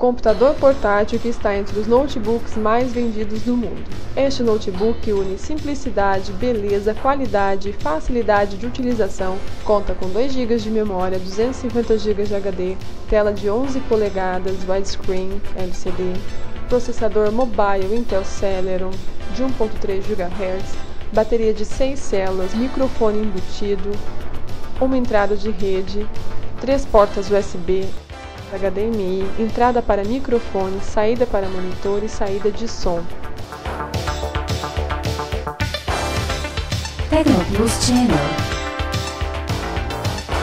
computador portátil que está entre os notebooks mais vendidos do mundo. Este notebook une simplicidade, beleza, qualidade e facilidade de utilização. Conta com 2 GB de memória, 250 GB de HD, tela de 11 polegadas, widescreen LCD, processador mobile Intel Celeron de 1.3 GHz, bateria de 6 células, microfone embutido, uma entrada de rede, três portas USB, HDMI, entrada para microfone, saída para monitor e saída de som. Tecnoplus Channel